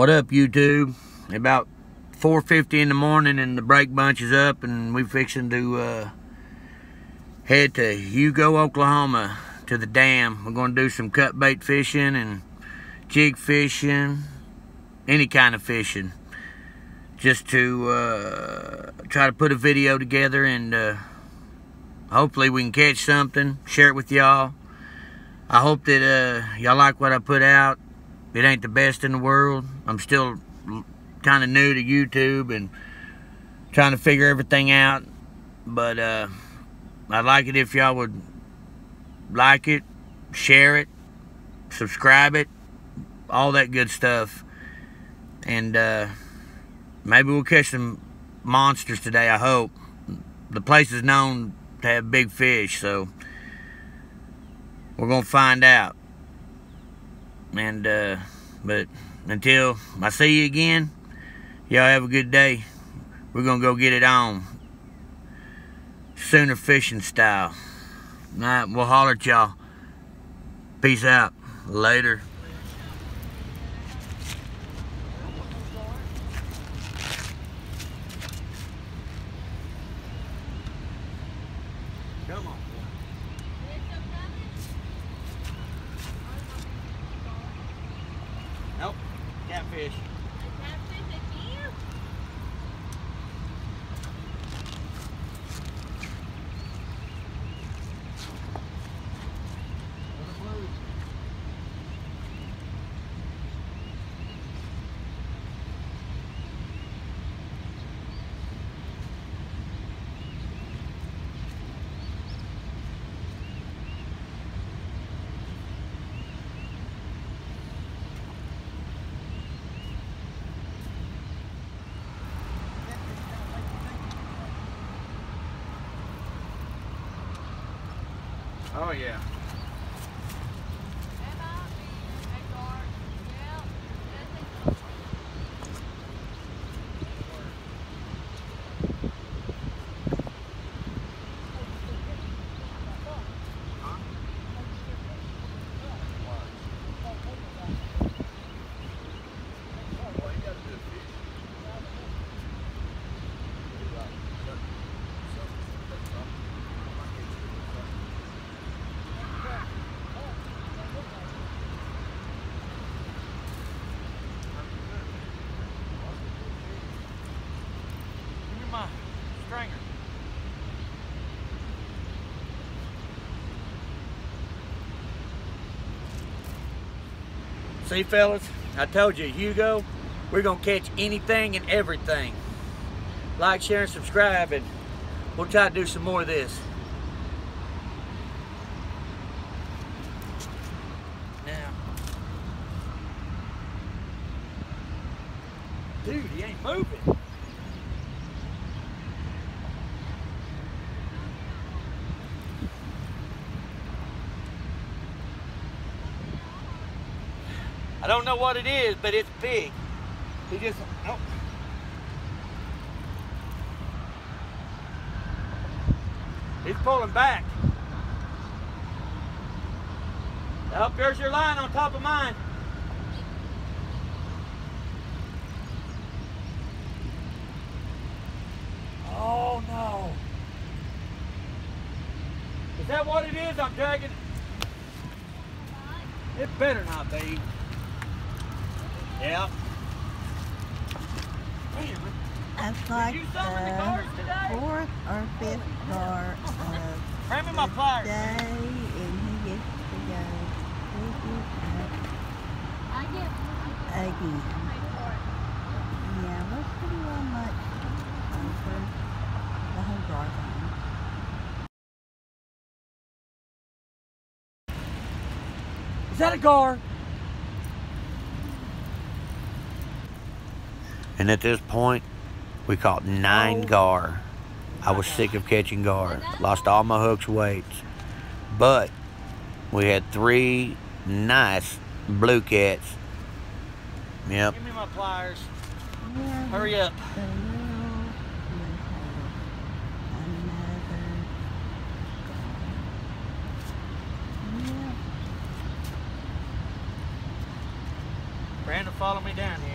What up, YouTube? About 4.50 in the morning and the brake bunch is up and we fixing to uh, head to Hugo, Oklahoma to the dam. We're going to do some cut bait fishing and jig fishing, any kind of fishing. Just to uh, try to put a video together and uh, hopefully we can catch something, share it with y'all. I hope that uh, y'all like what I put out. It ain't the best in the world. I'm still kind of new to YouTube and trying to figure everything out. But uh, I'd like it if y'all would like it, share it, subscribe it, all that good stuff. And uh, maybe we'll catch some monsters today, I hope. The place is known to have big fish, so we're going to find out. And, uh, but until I see you again, y'all have a good day. We're going to go get it on. Sooner fishing style. All right, we'll holler at y'all. Peace out. Later. Catfish. Oh yeah. Give me my stringer. See, fellas, I told you, Hugo, we're going to catch anything and everything. Like, share, and subscribe, and we'll try to do some more of this. Now, dude, he ain't moving. Don't know what it is, but it's big. He just, oh. He's pulling back. Up there's your line on top of mine. Oh no. Is that what it is I'm dragging? It better not be. Yeah. Damn it. That's like you sell any cars the fourth or fifth car of my the day, and he gets to go pick I get it up again. Yeah, we're pretty well much over the whole drive. Is that a gar? And at this point, we caught nine gar. I was sick of catching gar. Lost all my hooks weights. But we had three nice blue cats. Yep. Give me my pliers. Yeah, Hurry up. the little we have another Yeah. Brandon, follow me down here.